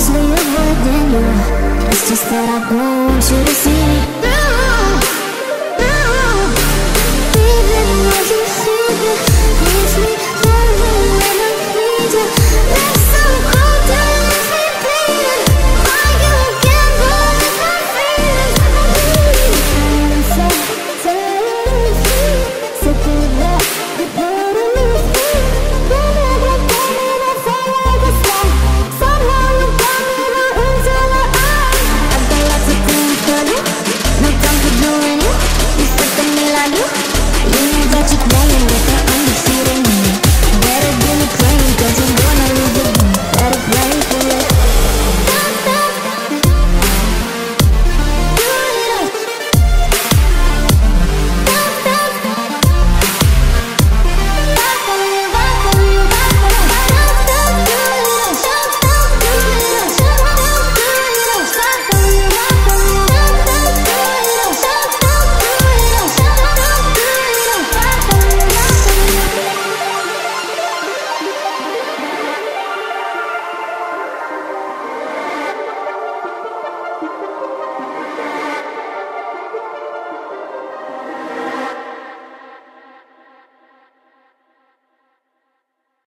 obviously you're holding on It's just that I want you to see.